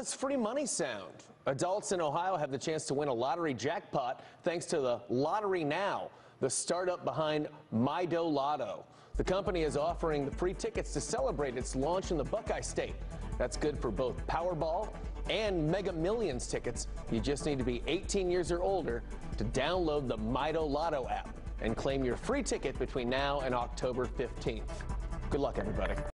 does free money sound? Adults in Ohio have the chance to win a lottery jackpot thanks to the Lottery Now, the startup behind Mido Lotto. The company is offering the free tickets to celebrate its launch in the Buckeye State. That's good for both Powerball and Mega Millions tickets. You just need to be 18 years or older to download the Mido Lotto app and claim your free ticket between now and October 15th. Good luck, everybody.